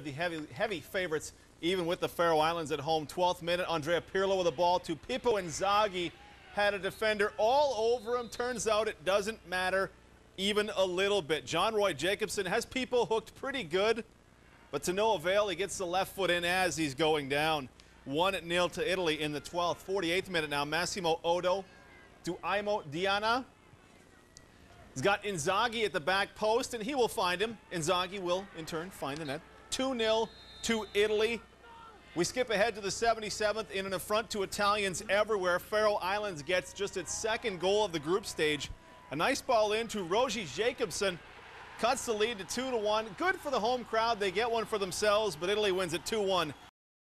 The heavy, heavy favorites, even with the Faroe Islands at home. 12th minute, Andrea Pirlo with the ball to Pippo Inzaghi. Had a defender all over him. Turns out it doesn't matter even a little bit. Jón Rói Jacobsen has people hooked pretty good, but to no avail. He gets the left foot in as he's going down. 1 0 to Italy in the 12th. 48th minute now. Massimo Oddo to Aimo Diana. He's got Inzaghi at the back post, and he will find him. Inzaghi will, in turn, find the net. 2-0 to Italy. We skip ahead to the 77th in an affront to Italians everywhere. Faroe Islands gets just its second goal of the group stage. A nice ball in to Rógvi Jacobsen. Cuts the lead to 2 to 1. Good for the home crowd. They get one for themselves, but Italy wins it 2 1